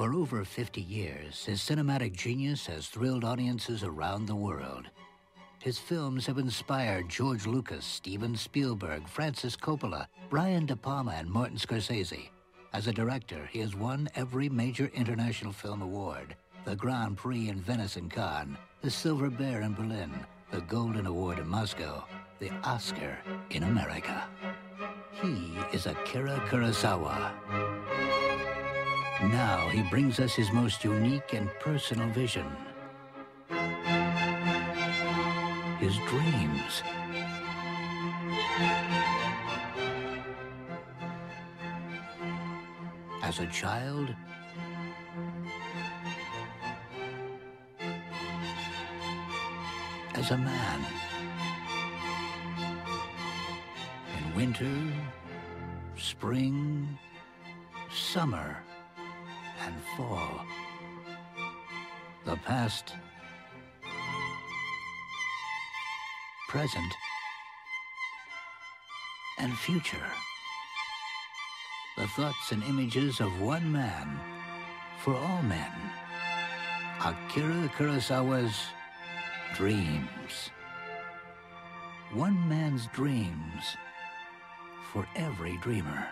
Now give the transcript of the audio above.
For over 50 years, his cinematic genius has thrilled audiences around the world. His films have inspired George Lucas, Steven Spielberg, Francis Coppola, Brian De Palma, and Martin Scorsese. As a director, he has won every major international film award the Grand Prix in Venice and Cannes, the Silver Bear in Berlin, the Golden Award in Moscow, the Oscar in America. He is Akira Kurosawa. Now he brings us his most unique and personal vision. His dreams. As a child, as a man. In winter, spring, summer, and fall. The past, present, and future. The thoughts and images of one man for all men. Akira Kurosawa's dreams. One man's dreams for every dreamer.